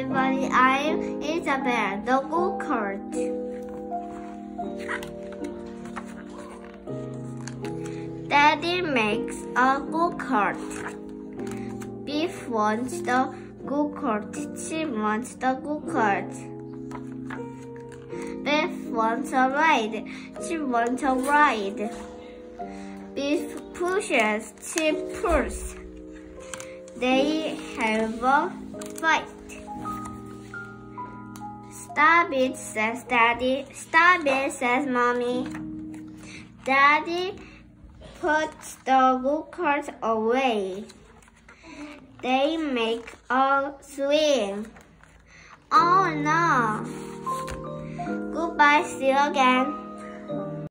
everybody. I'm Isabel, the go-kart. Daddy makes a go-kart. Biff wants the go-kart. Chip wants the go-kart. Biff wants a ride. Chip wants a ride. Biff pushes. Chip pulls. They have a fight. It, says Daddy. It, says Mommy. Daddy puts the go-kart away. They make a swing. Oh no! Goodbye, see you again.